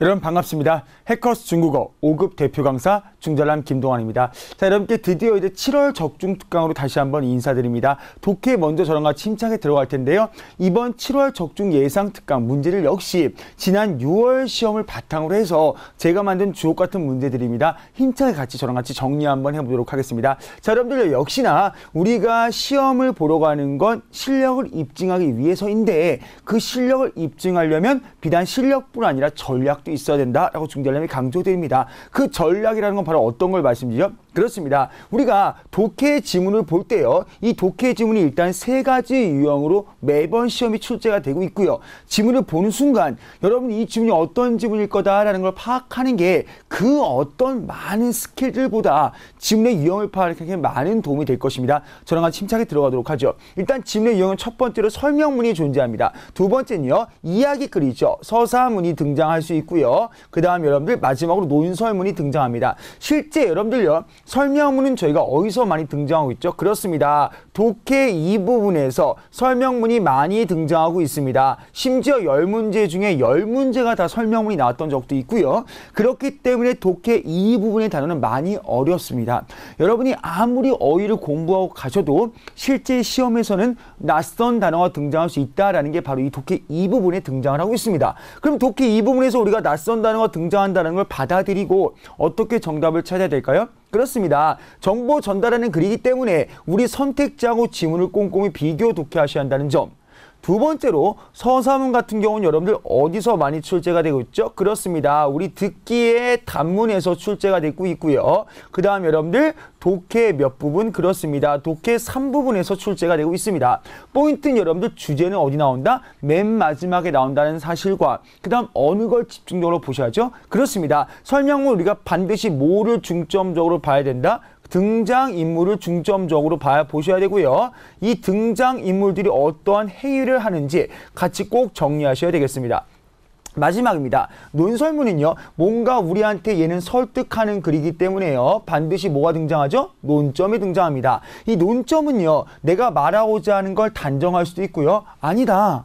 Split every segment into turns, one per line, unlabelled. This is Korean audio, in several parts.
여러분 반갑습니다. 해커스 중국어 5급 대표 강사 중절남 김동환입니다. 자, 여러분께 드디어 이제 7월 적중 특강으로 다시 한번 인사드립니다. 독해 먼저 저랑과 침착에 들어갈 텐데요. 이번 7월 적중 예상 특강 문제를 역시 지난 6월 시험을 바탕으로 해서 제가 만든 주옥 같은 문제들입니다. 힘차게 같이 저랑 같이 정리 한번 해보도록 하겠습니다. 자, 여러분들 역시나 우리가 시험을 보러 가는 건 실력을 입증하기 위해서인데 그 실력을 입증하려면 비단 실력뿐 아니라 전략도 전략도 있어야 된다라고 중대함이 강조됩니다. 그 전략이라는 건 바로 어떤 걸 말씀드리죠? 그렇습니다. 우리가 독해 지문을 볼 때요. 이 독해 지문이 일단 세 가지 유형으로 매번 시험이 출제가 되고 있고요. 지문을 보는 순간 여러분 이 지문이 어떤 지문일 거다라는 걸 파악하는 게 그 어떤 많은 스킬들보다 지문의 유형을 파악하는 게 많은 도움이 될 것입니다. 저랑 같이 침착에 들어가도록 하죠. 일단 지문의 유형은 첫 번째로 설명문이 존재합니다. 두 번째는요. 이야기글이죠. 서사문이 등장할 수 있고요. 그 다음 여러분들 마지막으로 논설문이 등장합니다. 실제 여러분들요. 설명문은 저희가 어디서 많이 등장하고 있죠? 그렇습니다. 독해 이 부분에서 설명문이 많이 등장하고 있습니다. 심지어 열문제 중에 열문제가다 설명문이 나왔던 적도 있고요. 그렇기 때문에 독해 이 부분의 단어는 많이 어렵습니다. 여러분이 아무리 어휘를 공부하고 가셔도 실제 시험에서는 낯선 단어가 등장할 수 있다라는 게 바로 이 독해 이 부분에 등장을 하고 있습니다. 그럼 독해 이 부분에서 우리가 낯선 단어가 등장한다는 걸 받아들이고 어떻게 정답을 찾아야 될까요? 그렇습니다. 정보 전달하는 글이기 때문에 우리 선택자하고 지문을 꼼꼼히 비교 독해하셔야 한다는 점. 두 번째로 서사문 같은 경우는 여러분들 어디서 많이 출제가 되고 있죠? 그렇습니다. 우리 듣기의 단문에서 출제가 되고 있고요. 그 다음 여러분들 독해 몇 부분 그렇습니다. 독해 3부분에서 출제가 되고 있습니다. 포인트는 여러분들 주제는 어디 나온다? 맨 마지막에 나온다는 사실과 그 다음 어느 걸 집중적으로 보셔야죠? 그렇습니다. 설명문 우리가 반드시 뭐를 중점적으로 봐야 된다? 등장 인물을 중점적으로 봐야 보셔야 되고요. 이 등장 인물들이 어떠한 행위를 하는지 같이 꼭 정리하셔야 되겠습니다. 마지막입니다. 논설문은요. 뭔가 우리한테 얘는 설득하는 글이기 때문에요. 반드시 뭐가 등장하죠? 논점이 등장합니다. 이 논점은요. 내가 말하고자 하는 걸 단정할 수도 있고요. 아니다.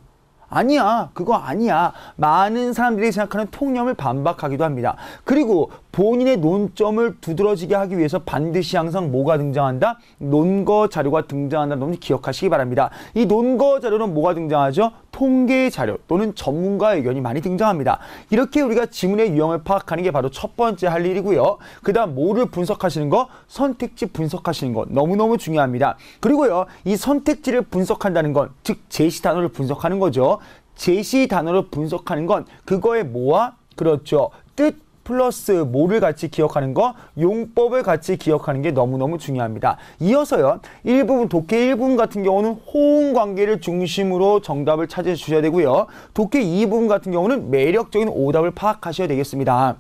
아니야. 그거 아니야. 많은 사람들이 생각하는 통념을 반박하기도 합니다. 그리고 본인의 논점을 두드러지게 하기 위해서 반드시 항상 뭐가 등장한다? 논거 자료가 등장한다는 점을 기억하시기 바랍니다. 이 논거 자료는 뭐가 등장하죠? 통계 자료 또는 전문가 의견이 많이 등장합니다. 이렇게 우리가 지문의 유형을 파악하는 게 바로 첫 번째 할 일이고요. 그 다음 뭐를 분석하시는 거? 선택지 분석하시는 거 너무너무 중요합니다. 그리고요. 이 선택지를 분석한다는 건 즉 제시 단어를 분석하는 거죠. 제시 단어를 분석하는 건 그거의 뭐와 그렇죠. 뜻 플러스 뭐를 같이 기억하는 거 용법을 같이 기억하는 게 너무너무 중요합니다. 이어서요. 일부분 독해 1부분 같은 경우는 호응 관계를 중심으로 정답을 찾아 주셔야 되고요. 독해 2부분 같은 경우는 매력적인 오답을 파악하셔야 되겠습니다.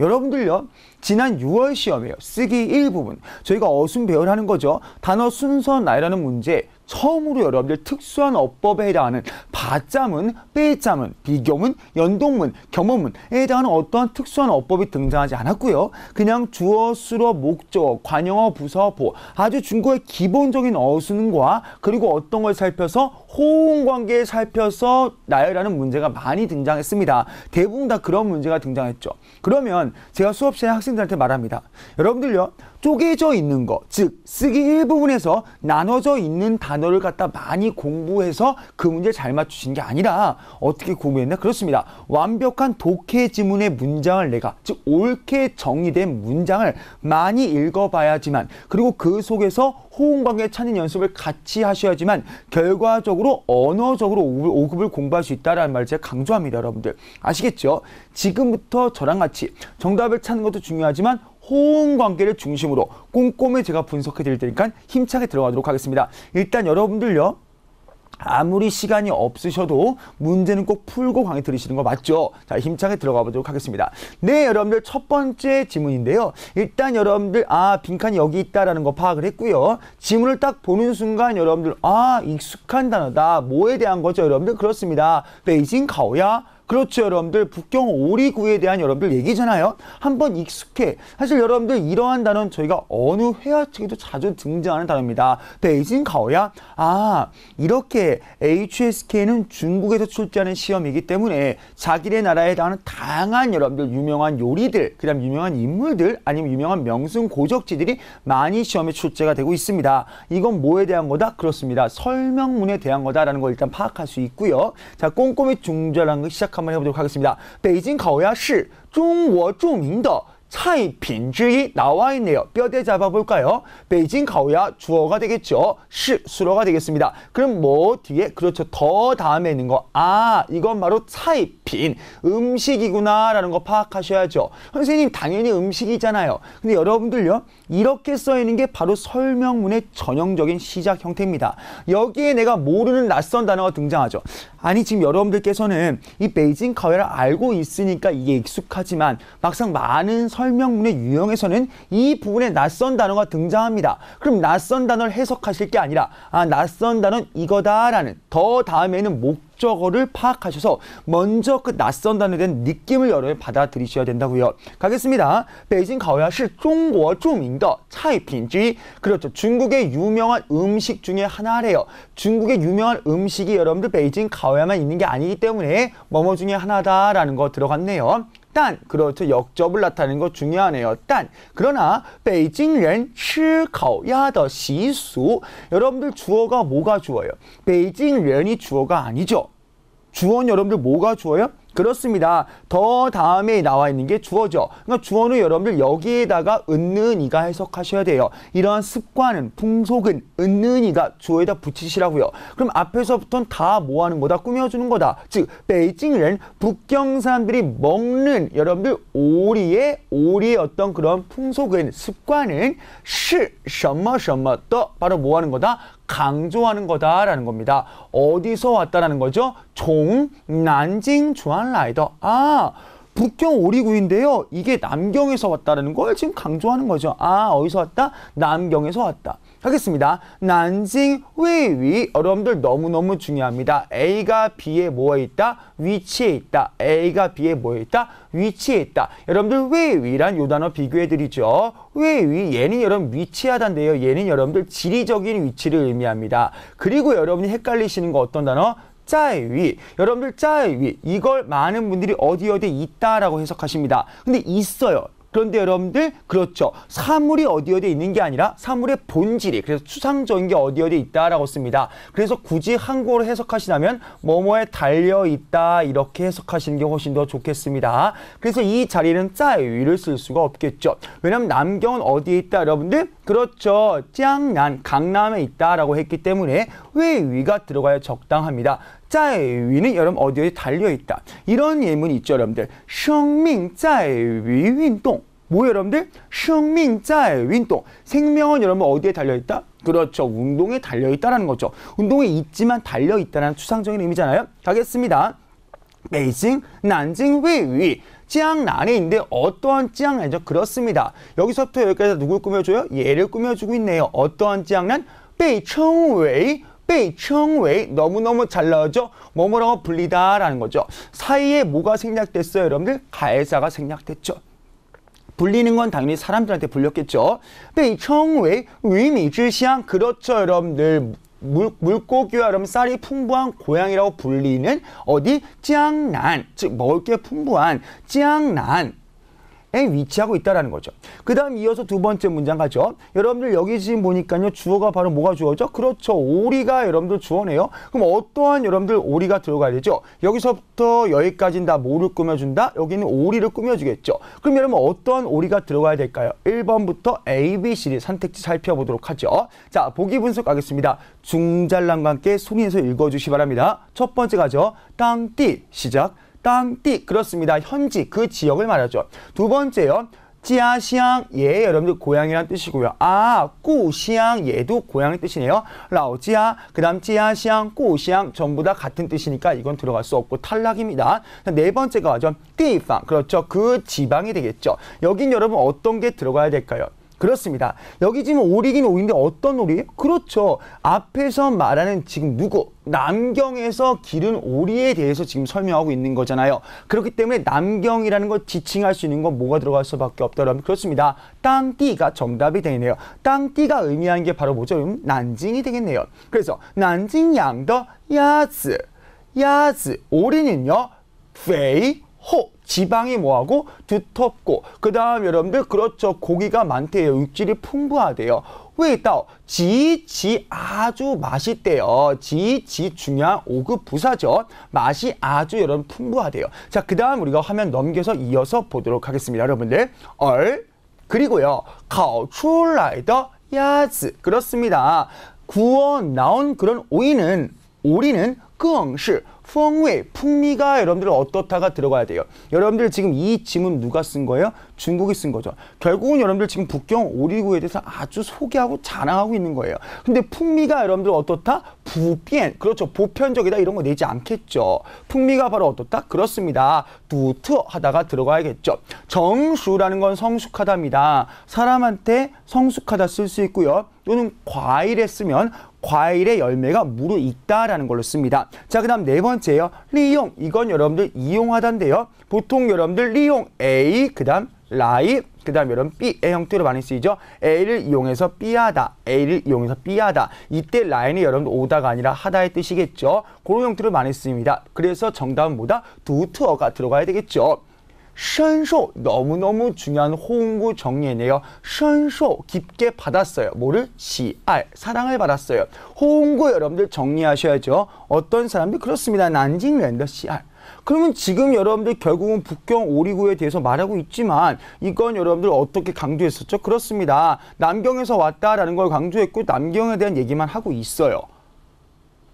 여러분들요. 지난 6월 시험에요. 쓰기 1부분. 저희가 어순 배열하는 거죠. 단어 순서 나열하는 문제 처음으로 여러분들 특수한 어법에 해당하는 바자문, 빼자문, 비교문, 연동문, 겸어문에 해당하는 어떠한 특수한 어법이 등장하지 않았고요. 그냥 주어, 수로, 목적, 관용어, 부서보 아주 중국의 기본적인 어순과 그리고 어떤 걸 살펴서 호응 관계를 살펴서 나열하는 문제가 많이 등장했습니다. 대부분 다 그런 문제가 등장했죠. 그러면 제가 수업 시간에 학생들한테 말합니다. 여러분들요. 쪼개져 있는 거, 즉 쓰기 일부분에서 나눠져 있는 단어를 갖다 많이 공부해서 그 문제를 잘 맞추신 게 아니라 어떻게 공부했나? 그렇습니다. 완벽한 독해 지문의 문장을 내가 즉 옳게 정의된 문장을 많이 읽어봐야지만 그리고 그 속에서 호응관계 찾는 연습을 같이 하셔야지만 결과적으로 언어적으로 5급을 공부할 수 있다는 말을 제가 강조합니다. 여러분들 아시겠죠? 지금부터 저랑 같이 정답을 찾는 것도 중요하지만 호응 관계를 중심으로 꼼꼼히 제가 분석해 드릴 테니까 힘차게 들어가도록 하겠습니다. 일단 여러분들요. 아무리 시간이 없으셔도 문제는 꼭 풀고 강의 들으시는 거 맞죠? 자, 힘차게 들어가 보도록 하겠습니다. 네, 여러분들 첫 번째 지문인데요. 일단 여러분들 아, 빈칸이 여기 있다라는 거 파악을 했고요. 지문을 딱 보는 순간 여러분들 아, 익숙한 단어다. 뭐에 대한 거죠, 여러분들? 그렇습니다. 베이징 가오야 그렇죠, 여러분들. 북경 오리구이에 대한 여러분들 얘기잖아요. 한번 익숙해. 사실 여러분들 이러한 단어는 저희가 어느 회화 책에도 자주 등장하는 단어입니다. 베이징 가오야. 아, 이렇게 HSK는 중국에서 출제하는 시험이기 때문에 자기네 나라에 해당하는 다양한 여러분들 유명한 요리들, 그다음 유명한 인물들, 아니면 유명한 명승 고적지들이 많이 시험에 출제가 되고 있습니다. 이건 뭐에 대한 거다? 그렇습니다. 설명문에 대한 거다라는 걸 일단 파악할 수 있고요. 자, 꼼꼼히 중절한 거 시작 한번 해보도록 하겠습니다. 베이징 가오야是 中国著名的 차이핀之이 나와 있네요. 뼈대 잡아볼까요? 베이징 가오야 주어가 되겠죠. 시 수로가 되겠습니다. 그럼 뭐 뒤에 그렇죠. 더 다음에 있는 거. 아 이건 바로 차이핀 음식이구나 라는 거 파악하셔야죠. 선생님 당연히 음식이잖아요. 근데 여러분들요 이렇게 써 있는 게 바로 설명문의 전형적인 시작 형태입니다. 여기에 내가 모르는 낯선 단어가 등장하죠. 아니 지금 여러분들께서는 이 베이징 가오야를 알고 있으니까 이게 익숙하지만 막상 많은 설 설명문의 유형에서는 이 부분에 낯선 단어가 등장합니다. 그럼 낯선 단어를 해석하실 게 아니라 아 낯선 단어는 이거다라는 더 다음에는 목적어를 파악하셔서 먼저 그 낯선 단어에 대한 느낌을 여러분 받아들이셔야 된다고요. 가겠습니다. 베이징 가오야시 중국 주민더 차이핀지 그렇죠. 중국의 유명한 음식 중에 하나래요. 중국의 유명한 음식이 여러분들 베이징 가오야만 있는 게 아니기 때문에 뭐뭐 중에 하나다라는 거 들어갔네요. 단 그렇죠 역접을 나타내는 거 중요하네요. 단 그러나 베이징人 吃烤鸭的习俗 여러분들 주어가 뭐가 주어요? 베이징人이 주어가 아니죠. 주어는 여러분들 뭐가 주어요? 그렇습니다. 더 다음에 나와 있는 게 주어죠. 그러니까 주어는 여러분들 여기에다가 은는이가 해석하셔야 돼요. 이러한 습관은 풍속은 은는이가 주어에다 붙이시라고요. 그럼 앞에서부터는 다 뭐 하는 거다? 꾸며주는 거다. 즉 베이징은 북경 사람들이 먹는 여러분들 오리의 오리의 어떤 그런 풍속은 습관은 시什么什么的 바로 뭐 하는 거다? 강조하는 거다라는 겁니다. 어디서 왔다라는 거죠? 종, 난징, 주안라이더. 아, 북경 오리구인데요. 이게 남경에서 왔다라는 걸 지금 강조하는 거죠. 아, 어디서 왔다? 남경에서 왔다. 하겠습니다. 난징 웨위 여러분들 너무너무 중요합니다. A가 B에 뭐에 있다? 위치에 있다. A가 B에 뭐에 있다? 위치에 있다. 여러분들 웨위란 요 단어 비교해 드리죠. 웨위 얘는 여러분 위치하다인데요. 얘는 여러분들 지리적인 위치를 의미합니다. 그리고 여러분이 헷갈리시는 거 어떤 단어? 짜위 여러분들 짜위 이걸 많은 분들이 어디 어디 있다라고 해석하십니다. 근데 있어요. 그런데 여러분들 그렇죠. 사물이 어디 어디에 있는 게 아니라 사물의 본질이 그래서 추상적인 게 어디 어디에 있다라고 씁니다. 그래서 굳이 한국어로 해석하시다면 뭐뭐에 달려 있다 이렇게 해석하시는 게 훨씬 더 좋겠습니다. 그래서 이 자리는 짜위를 쓸 수가 없겠죠. 왜냐하면 남경은 어디에 있다 여러분들? 그렇죠. 짱난 강남에 있다라고 했기 때문에 왜 위가 들어가야 적당합니다. 짜위는 여러분 어디에 달려 있다. 이런 예문이 있죠, 여러분들. 生命在于运动. 뭐 여러분들? 生命在运动. 생명은 여러분 어디에 달려 있다? 그렇죠. 운동에 달려 있다라는 거죠. 운동에 있지만 달려 있다는 추상적인 의미잖아요. 가겠습니다. 베이징, 난징, 웨위. 찌앙난에 있는데 어떠한 찌앙난이죠? 그렇습니다. 여기서부터 여기까지 누굴 꾸며줘요? 얘를 꾸며주고 있네요. 어떠한 찌앙난? 베이청웨이 被称为 너무너무 잘 나오죠? 뭐뭐라고 불리다라는 거죠. 사이에 뭐가 생략됐어요, 여러분들? 가해사가 생략됐죠. 불리는 건 당연히 사람들한테 불렸겠죠. 被称为 위미지향 그렇죠, 여러분들. 물, 물고기와 여러분 쌀이 풍부한 고향이라고 불리는 어디? 짱난, 즉 먹을 게 풍부한 짱난 에 위치하고 있다라는 거죠. 그 다음 이어서 두 번째 문장 가죠. 여러분들 여기 지금 보니까요. 주어가 바로 뭐가 주어죠? 그렇죠. 오리가 여러분들 주어네요. 그럼 어떠한 여러분들 오리가 들어가야 되죠? 여기서부터 여기까지는 다 뭐를 꾸며준다? 여기는 오리를 꾸며주겠죠. 그럼 여러분 어떠한 오리가 들어가야 될까요? 1번부터 A, B, C 선택지 살펴보도록 하죠. 자, 보기 분석 하겠습니다. 중잘남과 함께 소리내서 읽어주시 기 바랍니다. 첫 번째 가죠. 땅띠 시작. 땅띠 그렇습니다. 현지 그 지역을 말하죠. 두 번째요. 지아시앙 예 여러분들 고향이란 뜻이고요. 아 꾸시앙 얘도 고향의 뜻이네요. 라오지아 그다음 지아시앙 꾸시앙 전부 다 같은 뜻이니까 이건 들어갈 수 없고 탈락입니다. 네 번째가 죠 띠팡 그렇죠. 그 지방이 되겠죠. 여긴 여러분 어떤 게 들어가야 될까요? 그렇습니다. 여기 지금 오리긴 오리인데 어떤 오리예요? 그렇죠. 앞에서 말하는 지금 누구? 남경에서 기른 오리에 대해서 지금 설명하고 있는 거잖아요. 그렇기 때문에 남경이라는 걸 지칭할 수 있는 건 뭐가 들어갈 수밖에 없다라면 그렇습니다. 땅띠가 정답이 되네요. 땅띠가 의미하는 게 바로 뭐죠? 음, 난징이 되겠네요. 그래서 난징양더 야즈 야즈 오리는요. 페이 호 지방이 뭐하고 두텁고 그 다음 여러분들 그렇죠 고기가 많대요 육질이 풍부하대요 味道 지지 아주 맛있대요 지지 중요한 5급 부사죠 맛이 아주 여러분 풍부하대요 자그 다음 우리가 화면 넘겨서 이어서 보도록 하겠습니다 여러분들 얼 그리고요 烤出来的 야즈 그렇습니다 구워 나온 그런 오이는 오리는 更是 풍味, 풍미가 여러분들 어떻다가 들어가야 돼요. 여러분들 지금 이 지문 누가 쓴 거예요? 중국이 쓴 거죠. 결국은 여러분들 지금 북경 오리구에 대해서 아주 소개하고 자랑하고 있는 거예요. 근데 풍미가 여러분들 어떻다? 부변, 그렇죠. 보편적이다 이런 거 내지 않겠죠. 풍미가 바로 어떻다? 그렇습니다. 두트 하다가 들어가야겠죠. 정수라는 건 성숙하답니다. 사람한테 성숙하다 쓸 수 있고요. 또는 과일에 쓰면 과일의 열매가 무르 익다라는 걸로 씁니다. 자, 그 다음 네 번째요. 리용. 이건 여러분들 이용하다인데요. 보통 여러분들 리용 A, 그 다음 라이, 그 다음 여러분 B의 형태로 많이 쓰이죠. A를 이용해서 B하다, A를 이용해서 B하다. 이때 라인이 여러분들 오다가 아니라 하다의 뜻이겠죠. 그런 형태로 많이 쓰입니다. 그래서 정답은 뭐다? 두투어가 들어가야 되겠죠. 션쇼 너무너무 중요한 호응구 정리이네요. 션쇼 깊게 받았어요. 뭐를? 시알 사랑을 받았어요. 호응구 여러분들 정리하셔야죠. 어떤 사람들 그렇습니다. 난징랜더 시알 그러면 지금 여러분들 결국은 북경 오리구에 대해서 말하고 있지만 이건 여러분들 어떻게 강조했었죠? 그렇습니다. 남경에서 왔다라는 걸 강조했고 남경에 대한 얘기만 하고 있어요.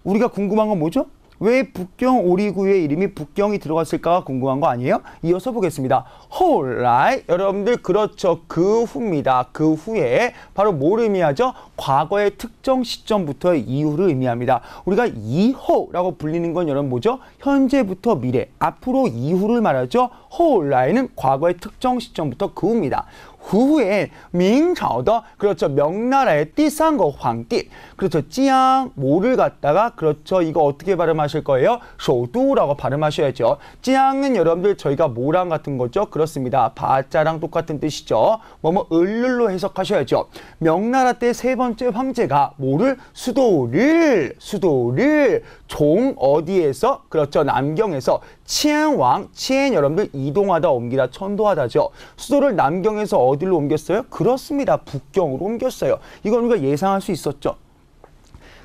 우리가 궁금한 건 뭐죠? 왜 북경 오리구의 이름이 북경이 들어갔을까 궁금한 거 아니에요? 이어서 보겠습니다. 홀라이 여러분들 그렇죠. 그 후입니다. 그 후에 바로 뭘 의미하죠? 과거의 특정 시점부터 이후를 의미합니다. 우리가 이호라고 불리는 건 여러분 뭐죠? 현재부터 미래, 앞으로 이후를 말하죠. 홀라이는 과거의 특정 시점부터 그 후입니다. 후에 밍朝더 그렇죠. 명나라의 띠상거 황띠 그렇죠. 찌양 모를 갖다가 그렇죠. 이거 어떻게 발음하실 거예요? 소두라고 발음하셔야죠. 찌양은 여러분들 저희가 모랑 같은 거죠? 그렇습니다. 바자랑 똑같은 뜻이죠. 뭐뭐 을룰로 해석하셔야죠. 명나라 때 세 번째 황제가 모를 수도를 수도를 종 어디에서 그렇죠. 남경에서 치안왕 치안 여러분들 이동하다 옮기다 천도하다죠. 수도를 남경에서 어디로 옮겼어요? 그렇습니다. 북경으로 옮겼어요. 이건 우리가 예상할 수 있었죠.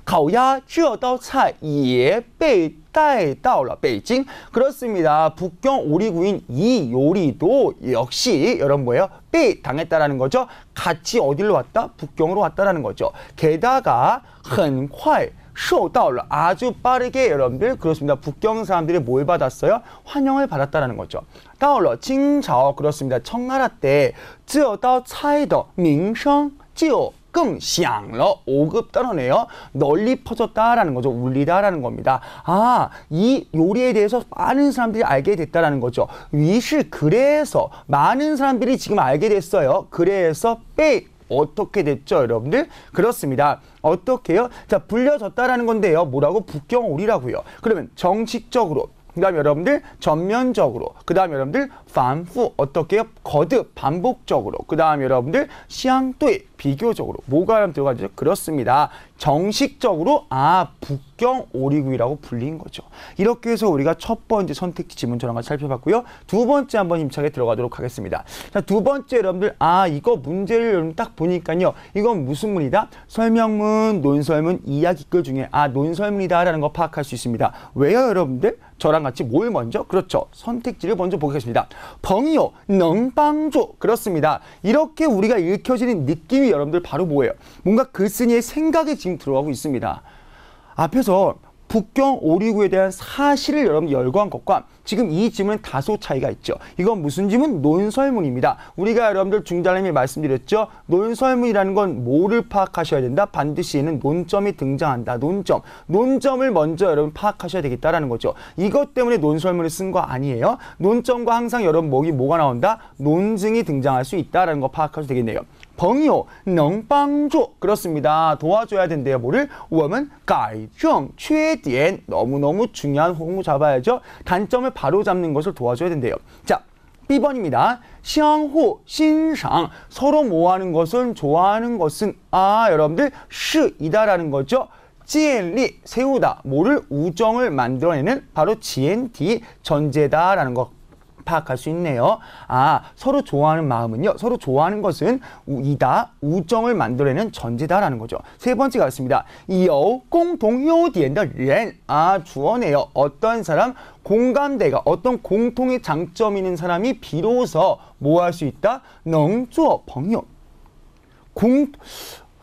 烤鸭这道菜也被带到了北京. 그렇습니다. 북경 오리구인 이 요리도 역시 여러분 뭐예요? 빼 당했다라는 거죠. 같이 어디로 왔다? 북경으로 왔다라는 거죠. 게다가 很快 쇼다올 아주 빠르게 여러분들 그렇습니다. 북경 사람들이 뭘 받았어요? 환영을 받았다라는 거죠. 다올러 칭자오 그렇습니다. 청나라 때 지어다 차이더 민성 지오 끙샹러 5급 떨어내요. 널리 퍼졌다라는 거죠. 울리다라는 겁니다. 아, 이 요리에 대해서 많은 사람들이 알게 됐다라는 거죠. 위시 그래서 많은 사람들이 지금 알게 됐어요. 그래서 빼 어떻게 됐죠, 여러분들? 그렇습니다. 어떻게요? 자, 불려졌다라는 건데요. 뭐라고? 북경오리라고요. 그러면 정식적으로 그 다음 여러분들 전면적으로 그 다음 여러분들 반후 어떻게 요 거듭 반복적으로 그 다음 여러분들 시앙뚜이 비교적으로 뭐가 들어가죠? 그렇습니다. 정식적으로 아 북경 오리구이라고 불린 거죠. 이렇게 해서 우리가 첫 번째 선택지 지문 전환과 살펴봤고요. 두 번째 한번 힘차게 들어가도록 하겠습니다. 자, 두 번째 여러분들 아 이거 문제를 여러분 딱 보니까요. 이건 무슨 문이다? 설명문, 논설문, 이야기글 중에 아 논설문이다라는 거 파악할 수 있습니다. 왜요 여러분들? 저랑 같이 뭘 먼저? 그렇죠. 선택지를 먼저 보겠습니다. 벙이요, 능방조. 그렇습니다. 이렇게 우리가 읽혀지는 느낌이 여러분들 바로 뭐예요? 뭔가 글쓴이의 생각이 지금 들어가고 있습니다. 앞에서 북경 오리구에 대한 사실을 여러분 열거한 것과 지금 이 지문은 다소 차이가 있죠. 이건 무슨 지문? 논설문입니다. 우리가 여러분들 중단님이 말씀드렸죠. 논설문이라는 건 뭐를 파악하셔야 된다? 반드시 는 논점이 등장한다. 논점. 논점을 먼저 여러분 파악하셔야 되겠다라는 거죠. 이것 때문에 논설문을 쓴 거 아니에요. 논점과 항상 여러분 목이 뭐가 나온다? 논증이 등장할 수 있다라는 거 파악하셔도 되겠네요. 朋友 能帮助 그렇습니다. 도와줘야 된대요. 뭐를? 我们改正缺点 너무너무 중요한 호흡 잡아야죠. 단점을 바로 잡는 것을 도와줘야 된대요. 자, B번입니다. 相互 欣赏 서로 뭐하는 것은 좋아하는 것은 아 여러분들 是이다라는 거죠. 지엔리 세우다 뭐를 우정을 만들어내는 바로 GNT 전제다라는 거 파악할 수 있네요. 아, 서로 좋아하는 마음은요. 서로 좋아하는 것은 이다, 우정을 만들어내는 전제다라는 거죠. 세 번째 가겠습니다. 이어 공동요디엔더 렌. 아, 주어네요. 어떤 사람, 공감대가 어떤 공통의 장점 있는 사람이 비로소 뭐 할 수 있다? 넝주어, 벙요. 공,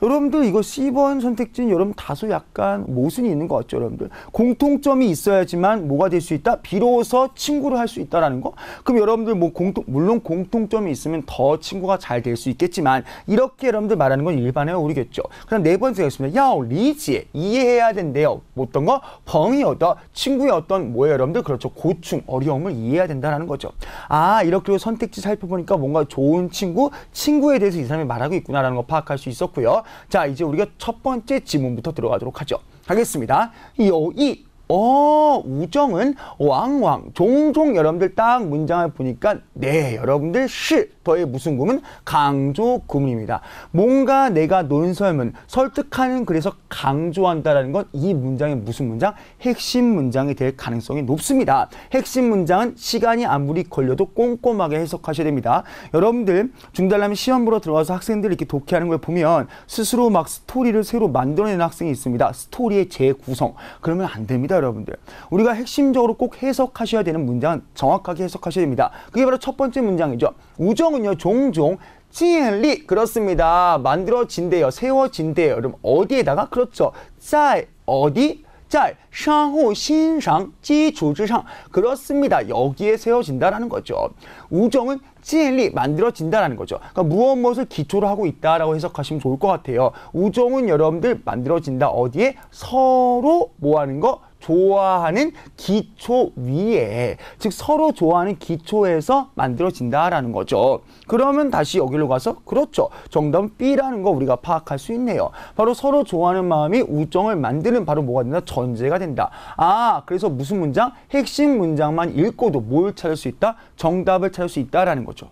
여러분들 이거 C번 선택지는 여러분 다소 약간 모순이 있는 것 같죠, 여러분들. 공통점이 있어야지만 뭐가 될 수 있다? 비로소 친구를 할 수 있다라는 거. 그럼 여러분들 뭐 공통 물론 공통점이 있으면 더 친구가 잘 될 수 있겠지만 이렇게 여러분들 말하는 건 일반에 오르겠죠. 그럼 네 번째가 있습니다. 야오 리지 이해해야 된대요. 어떤 거? 벙이어더 친구의 어떤 뭐예요, 여러분들? 그렇죠. 고충, 어려움을 이해해야 된다라는 거죠. 아, 이렇게 선택지 살펴보니까 뭔가 좋은 친구, 친구에 대해서 이 사람이 말하고 있구나라는 거 파악할 수 있었고요. 자, 이제 우리가 첫 번째 지문부터 들어가도록 하죠. 하겠습니다. 요이 어, 우정은 왕왕 종종 여러분들 딱 문장을 보니까 네, 여러분들 시 더의 무슨 구문? 강조 구문입니다. 뭔가 내가 논설문 설득하는 그래서 강조한다라는 건 이 문장의 무슨 문장? 핵심 문장이 될 가능성이 높습니다. 핵심 문장은 시간이 아무리 걸려도 꼼꼼하게 해석하셔야 됩니다. 여러분들 중달람 시험 보러 들어가서 학생들이 이렇게 독해하는 걸 보면 스스로 막 스토리를 새로 만들어내는 학생이 있습니다. 스토리의 재구성. 그러면 안 됩니다, 여러분들. 우리가 핵심적으로 꼭 해석하셔야 되는 문장 정확하게 해석하셔야 됩니다. 그게 바로 첫 번째 문장이죠. 우정은요, 종종 진리 그렇습니다. 만들어진대요. 세워진대요. 여러분 어디에다가 그렇죠. 짤 어디? 짤 상호 신상 기조지상 그렇습니다. 여기에 세워진다라는 거죠. 우정은 진리 만들어진다라는 거죠. 그러니까 무엇 무엇을 기초로 하고 있다라고 해석하시면 좋을 것 같아요. 우정은 여러분들 만들어진다 어디에 서로 뭐 하는 거 좋아하는 기초 위에 즉 서로 좋아하는 기초에서 만들어진다라는 거죠. 그러면 다시 여기로 가서 그렇죠. 정답은 B라는 거 우리가 파악할 수 있네요. 바로 서로 좋아하는 마음이 우정을 만드는 바로 뭐가 된다? 전제가 된다. 아 그래서 무슨 문장? 핵심 문장만 읽고도 뭘 찾을 수 있다? 정답을 찾을 수 있다라는 거죠.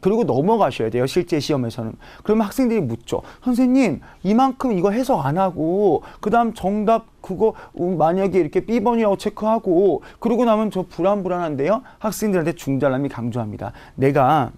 그리고 넘어가셔야 돼요. 실제 시험에서는. 그러면 학생들이 묻죠. 선생님, 이만큼 이거 해석 안 하고, 그 다음 정답 그거 음, 만약에 이렇게 B번이라고 체크하고, 그러고 나면 저 불안불안한데요? 학생들한테 중잘남이 강조합니다. 내가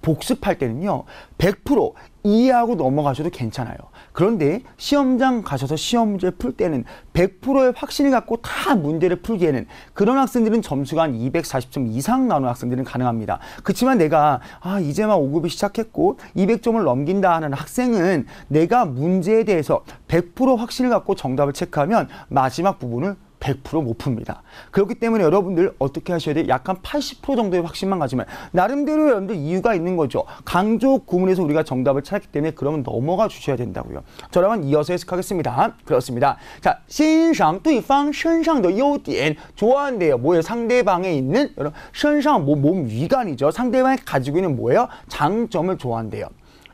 복습할 때는요, 100% 이해하고 넘어가셔도 괜찮아요. 그런데 시험장 가셔서 시험 문제 풀 때는 100%의 확신을 갖고 다 문제를 풀기에는 그런 학생들은 점수가 한 240점 이상 나오는 학생들은 가능합니다. 그렇지만 내가 아 이제만 5급이 시작했고 200점을 넘긴다 하는 학생은 내가 문제에 대해서 100% 확신을 갖고 정답을 체크하면 마지막 부분을 100%못 풉니다. 그렇기 때문에 여러분들 어떻게 하셔야 돼요? 약한 80% 정도의 확신만 가지면 나름대로 여러분들 이유가 있는 거죠. 강조 구문에서 우리가 정답을 찾기 때문에 그러면 넘어가 주셔야 된다고요. 저라면 이어서 해석하겠습니다. 그렇습니다. 자, 신상, 对方 신상도 요디엔 좋아한대요. 뭐예요? 상대방에 있는 여러분, 신상 뭐 몸 위관이죠. 상대방이 가지고 있는 뭐예요? 장점을 좋아한대요.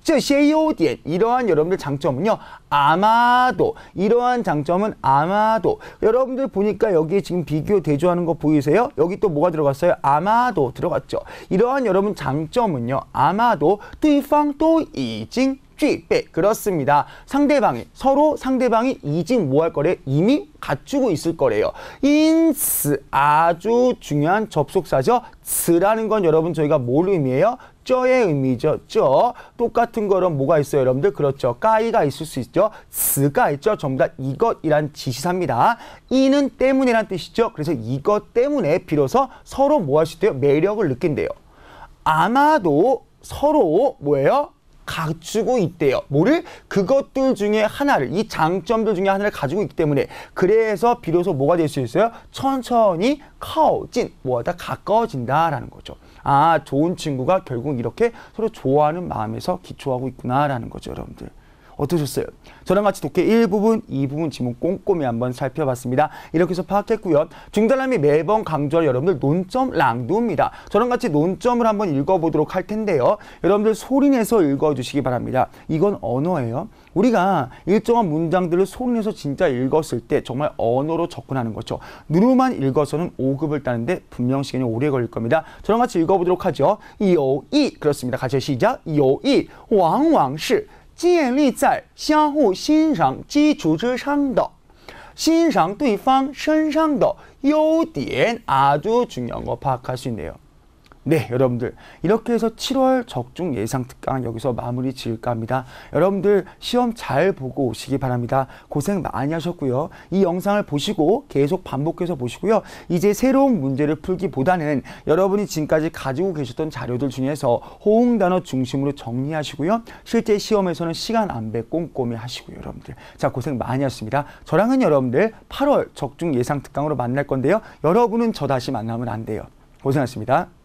这些优点 이러한 여러분들 장점은요. 아마도 이러한 장점은 아마도 여러분들 보니까 여기 지금 비교 대조하는 거 보이세요? 여기 또 뭐가 들어갔어요? 아마도 들어갔죠. 이러한 여러분 장점은요. 아마도 对方都已经 具备 그렇습니다. 상대방이 서로 상대방이 이직 뭐 할 거래? 이미 갖추고 있을 거래요. 因此 아주 중요한 접속사죠. 此라는 건 여러분 저희가 뭘 의미해요? 这의 의미죠. 这. 똑같은 거는 뭐가 있어요, 여러분들? 그렇죠. 该가 있을 수 있죠. 此가 있죠. 전부 다 이것이란 지시사입니다. 因은 때문이란 뜻이죠. 그래서 이것 때문에 비로소 서로 뭐 할 수 있대요? 매력을 느낀대요. 아마도 서로 뭐예요? 갖추고 있대요. 뭐를? 그것들 중에 하나를, 이 장점들 중에 하나를 가지고 있기 때문에 그래서 비로소 뭐가 될 수 있어요? 천천히 커진, 뭐하다 가까워진다라는 거죠. 아, 좋은 친구가 결국 이렇게 서로 좋아하는 마음에서 기초하고 있구나라는 거죠, 여러분들. 어떠셨어요? 저랑 같이 도깨 1부분, 2부분 지문 꼼꼼히 한번 살펴봤습니다. 이렇게 해서 파악했고요. 중달람이 매번 강조할 여러분들 논점 랑두입니다. 저랑 같이 논점을 한번 읽어보도록 할 텐데요. 여러분들 소리내서 읽어주시기 바랍니다. 이건 언어예요. 우리가 일정한 문장들을 소리내서 진짜 읽었을 때 정말 언어로 접근하는 거죠. 누누만 읽어서는 5급을 따는데 분명 시간이 오래 걸릴 겁니다. 저랑 같이 읽어보도록 하죠. 이오이 그렇습니다. 같이 시작. 이오이 왕왕시 建立在相互欣赏基础之上的欣赏对方身上的优点 아주 중요한 거 파악할 수 있네요. 네, 여러분들 이렇게 해서 7월 적중 예상 특강 여기서 마무리 지을까 합니다. 여러분들 시험 잘 보고 오시기 바랍니다. 고생 많이 하셨고요. 이 영상을 보시고 계속 반복해서 보시고요. 이제 새로운 문제를 풀기보다는 여러분이 지금까지 가지고 계셨던 자료들 중에서 호응 단어 중심으로 정리하시고요. 실제 시험에서는 시간 안배 꼼꼼히 하시고요, 여러분들. 자, 고생 많이 하셨습니다. 저랑은 여러분들 8월 적중 예상 특강으로 만날 건데요. 여러분은 저 다시 만나면 안 돼요. 고생하셨습니다.